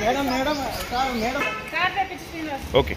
madam madam sir madam car తెప్పించి Srinivas okay